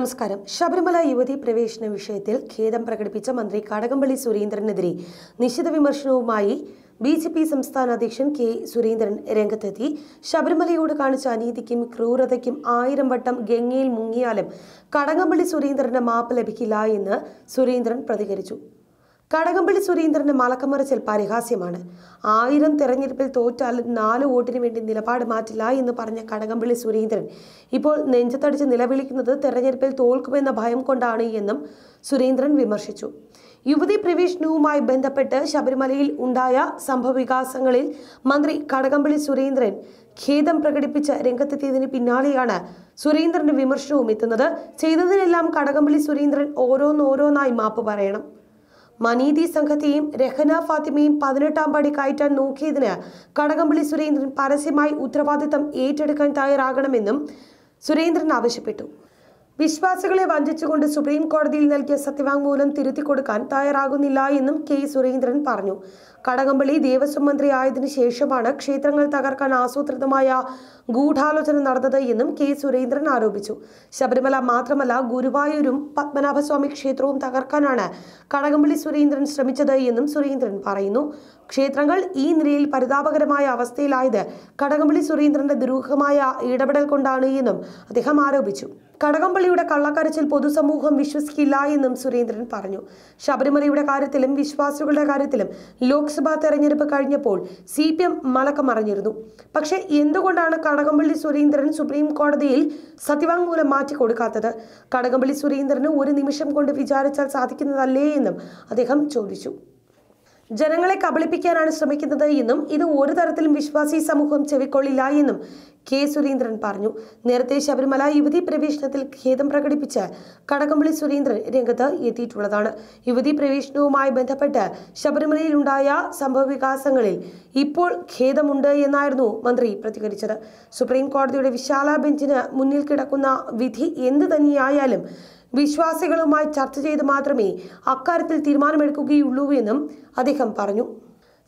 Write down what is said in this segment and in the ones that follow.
നമസ്കാരം. ശബരിമല യുവതി പ്രവേശന വിഷയത്തിൽ ഖേദം പ്രകടിപ്പിച്ച മന്ത്രി കടകംപള്ളി സുരേന്ദ്രനെതിരെ നിശിത വിമർശനവുമായി ബി ജെ പി സംസ്ഥാന അധ്യക്ഷൻ കെ സുരേന്ദ്രൻ രംഗത്തെത്തി. ശബരിമലയോട് കാണിച്ച അനീതിക്കും ക്രൂരതയ്ക്കും ആയിരം വട്ടം ഗംഗയിൽ മുങ്ങിയാലും കടകംപള്ളി സുരേന്ദ്രന് മാപ്പ് ലഭിക്കില്ല എന്ന് സുരേന്ദ്രൻ പ്രതികരിച്ചു. കടകംപള്ളി സുരേന്ദ്രന്റെ മലക്കമറിച്ചൽ പരിഹാസ്യമാണ് ആയിരം തെരഞ്ഞെടുപ്പിൽ തോറ്റാലും നാല് വോട്ടിന് വേണ്ടി നിലപാട് മാറ്റില്ല എന്ന് പറഞ്ഞ കടകംപള്ളി സുരേന്ദ്രൻ ഇപ്പോൾ നെഞ്ചത്തടിച്ച് നിലവിളിക്കുന്നത് തെരഞ്ഞെടുപ്പിൽ തോൽക്കുമെന്ന ഭയം കൊണ്ടാണ് എന്നും സുരേന്ദ്രൻ വിമർശിച്ചു. യുവതി പ്രവേശനവുമായി ബന്ധപ്പെട്ട് ശബരിമലയിൽ ഉണ്ടായ സംഭവവികാസങ്ങളിൽ മന്ത്രി കടകംപള്ളി സുരേന്ദ്രൻ ഖേദം പ്രകടിപ്പിച്ച് രംഗത്തെത്തിയതിന് പിന്നാലെയാണ് സുരേന്ദ്രന്റെ വിമർശനവും എത്തുന്നത്. ചെയ്തതിനെല്ലാം കടകംപള്ളി സുരേന്ദ്രൻ ഓരോന്നോരോന്നായി മാപ്പ് പറയണം. മനീതി സംഘത്തെയും രഹന ഫാത്തിമയും പതിനെട്ടാം പടി കയറ്റാൻ നോക്കിയതിന് കടകംപള്ളി സുരേന്ദ്രൻ പരസ്യമായി ഉത്തരവാദിത്തം ഏറ്റെടുക്കാൻ തയ്യാറാകണമെന്നും സുരേന്ദ്രൻ ആവശ്യപ്പെട്ടു. വിശ്വാസികളെ വഞ്ചിച്ചുകൊണ്ട് സുപ്രീം കോടതിയിൽ നൽകിയ സത്യവാങ്മൂലം തിരുത്തി കൊടുക്കാൻ തയ്യാറാകുന്നില്ല എന്നും കെ സുരേന്ദ്രൻ പറഞ്ഞു. കടകംപള്ളി ദേവസ്വം മന്ത്രി ആയതിനു ശേഷമാണ് ക്ഷേത്രങ്ങൾ തകർക്കാൻ ആസൂത്രിതമായ ഗൂഢാലോചന നടന്നത് എന്നും കെ സുരേന്ദ്രൻ ആരോപിച്ചു. ശബരിമല മാത്രമല്ല ഗുരുവായൂരും പത്മനാഭസ്വാമി ക്ഷേത്രവും തകർക്കാനാണ് കടകംപള്ളി സുരേന്ദ്രൻ ശ്രമിച്ചത് എന്നും സുരേന്ദ്രൻ പറയുന്നു. ക്ഷേത്രങ്ങൾ ഈ നിലയിൽ പരിതാപകരമായ അവസ്ഥയിലായത് കടകംപള്ളി സുരേന്ദ്രന്റെ ദുരൂഹമായ ഇടപെടൽ കൊണ്ടാണ് എന്നും അദ്ദേഹം ആരോപിച്ചു. കടകംപള്ളിയുടെ കള്ളക്കരച്ചിൽ പൊതുസമൂഹം വിശ്വസിക്കില്ല എന്നും സുരേന്ദ്രൻ പറഞ്ഞു. ശബരിമലയുടെ കാര്യത്തിലും വിശ്വാസികളുടെ കാര്യത്തിലും ലോക്സഭാ തെരഞ്ഞെടുപ്പ് കഴിഞ്ഞപ്പോൾ സി പി എം മലക്കമറിഞ്ഞിരുന്നു പക്ഷെ എന്തുകൊണ്ടാണ് കടകംപള്ളി സുരേന്ദ്രൻ സുപ്രീം കോടതിയിൽ സത്യവാങ്മൂലം മാറ്റി കൊടുക്കാത്തത്? കടകംപള്ളി സുരേന്ദ്രന് ഒരു നിമിഷം കൊണ്ട് വിചാരിച്ചാൽ സാധിക്കുന്നതല്ലേ എന്നും അദ്ദേഹം ചോദിച്ചു. ജനങ്ങളെ കബളിപ്പിക്കാനാണ് ശ്രമിക്കുന്നത് എന്നും ഇത് ഒരു തരത്തിലും വിശ്വാസി സമൂഹം ചെവിക്കൊള്ളില്ല എന്നും കെ സുരേന്ദ്രൻ പറഞ്ഞു. നേരത്തെ ശബരിമല യുവതി പ്രവേശനത്തിൽ ഖേദം പ്രകടിപ്പിച്ച് കടകംപള്ളി സുരേന്ദ്രൻ രംഗത്ത് എത്തിയിട്ടുള്ളതാണ്. യുവതി പ്രവേശനവുമായി ബന്ധപ്പെട്ട് ശബരിമലയിലുണ്ടായ സംഭവവികാസങ്ങളിൽ ഇപ്പോൾ ഖേദമുണ്ട് എന്നായിരുന്നു മന്ത്രി പ്രതികരിച്ചത്. സുപ്രീം കോടതിയുടെ വിശാല ബെഞ്ചിന് മുന്നിൽ കിടക്കുന്ന വിധി എന്ത് തന്നെയായാലും വിശ്വാസികളുമായി ചർച്ച ചെയ്ത് മാത്രമേ അക്കാര്യത്തിൽ തീരുമാനമെടുക്കുകയുള്ളൂ എന്നും അദ്ദേഹം പറഞ്ഞു.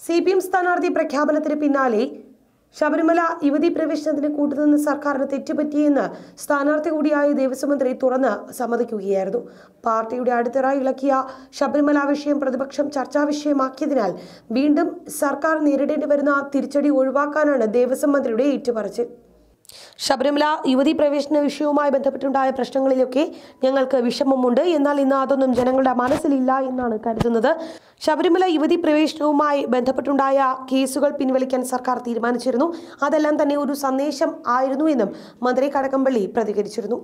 സി പി എം സ്ഥാനാർത്ഥി പ്രഖ്യാപനത്തിന് പിന്നാലെ ശബരിമല യുവതി പ്രവേശനത്തിന് കൂട്ടുനിന്ന് സർക്കാരിന് തെറ്റുപറ്റിയെന്ന് സ്ഥാനാർത്ഥി കൂടിയായ ദേവസ്വം മന്ത്രി തുറന്ന് സമ്മതിക്കുകയായിരുന്നു. പാർട്ടിയുടെ അടുത്തറ ഇളക്കിയ ശബരിമല വിഷയം പ്രതിപക്ഷം ചർച്ചാ വിഷയമാക്കിയതിനാൽ വീണ്ടും സർക്കാർ നേരിടേണ്ടി വരുന്ന തിരിച്ചടി ഒഴിവാക്കാനാണ് ദേവസ്വം മന്ത്രിയുടെ ഏറ്റുപറച്ചിൽ. ശബരിമല യുവതി പ്രവേശന വിഷയവുമായി ബന്ധപ്പെട്ടുണ്ടായ പ്രശ്നങ്ങളിലൊക്കെ ഞങ്ങൾക്ക് വിഷമമുണ്ട്. എന്നാൽ ഇന്ന് അതൊന്നും ജനങ്ങളുടെ മനസ്സിലില്ല എന്നാണ് കരുതുന്നത്. ശബരിമല യുവതി പ്രവേശനവുമായി ബന്ധപ്പെട്ടുണ്ടായ കേസുകൾ പിൻവലിക്കാൻ സർക്കാർ തീരുമാനിച്ചിരുന്നു. അതെല്ലാം തന്നെ ഒരു സന്ദേശം ആയിരുന്നു എന്നും മന്ത്രി കടകംപള്ളി പ്രതികരിച്ചിരുന്നു.